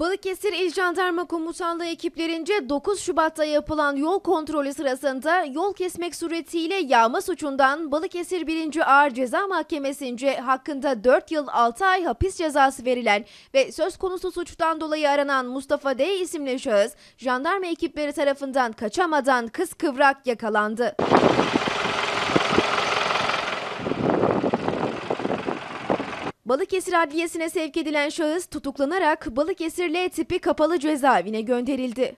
Balıkesir İl Jandarma Komutanlığı ekiplerince 9 Şubat'ta yapılan yol kontrolü sırasında yol kesmek suretiyle yağma suçundan Balıkesir 1. Ağır Ceza Mahkemesi'nce hakkında 4 yıl 6 ay hapis cezası verilen ve söz konusu suçtan dolayı aranan Mustafa D. isimli şahıs jandarma ekipleri tarafından kaçamadan kıskıvrak yakalandı. Balıkesir Adliyesi'ne sevk edilen şahıs tutuklanarak Balıkesir L tipi kapalı cezaevine gönderildi.